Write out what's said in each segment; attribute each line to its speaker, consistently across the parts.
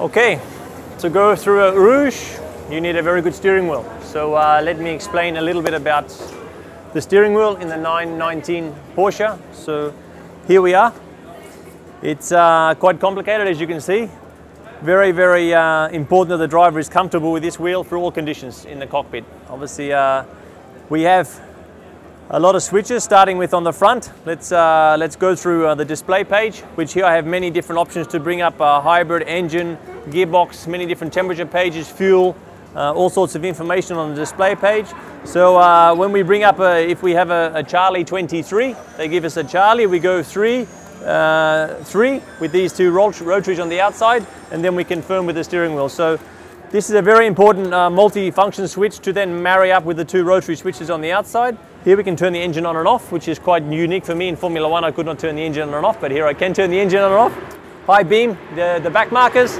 Speaker 1: Okay, to go through a Rouge, you need a very good steering wheel. So uh, let me explain a little bit about the steering wheel in the 919 Porsche. So here we are. It's uh, quite complicated as you can see. Very, very uh, important that the driver is comfortable with this wheel through all conditions in the cockpit. Obviously, uh, we have a lot of switches starting with on the front. Let's, uh, let's go through uh, the display page, which here I have many different options to bring up a hybrid engine, gearbox, many different temperature pages, fuel, uh, all sorts of information on the display page. So uh, when we bring up, a, if we have a, a, Charlie 23, they give us a Charlie, we go three, uh, three with these two rotaries on the outside, and then we confirm with the steering wheel. So this is a very important uh, multi-function switch to then marry up with the two rotary switches on the outside. Here we can turn the engine on and off, which is quite unique for me. In Formula One, I could not turn the engine on and off, but here I can turn the engine on and off. High beam, the, the back markers.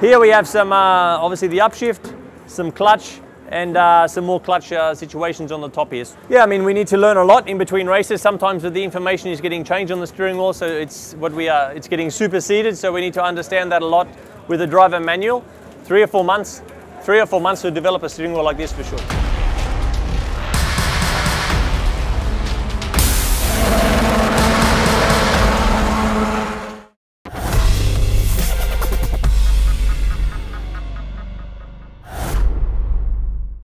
Speaker 1: Here we have some, uh, obviously the upshift, some clutch, and uh, some more clutch uh, situations on the top here. Yeah, I mean, we need to learn a lot in between races. Sometimes the information is getting changed on the steering wheel, so it's what we are, it's getting superseded, so we need to understand that a lot with the driver manual three or four months, three or four months to develop a steering wheel like this for sure.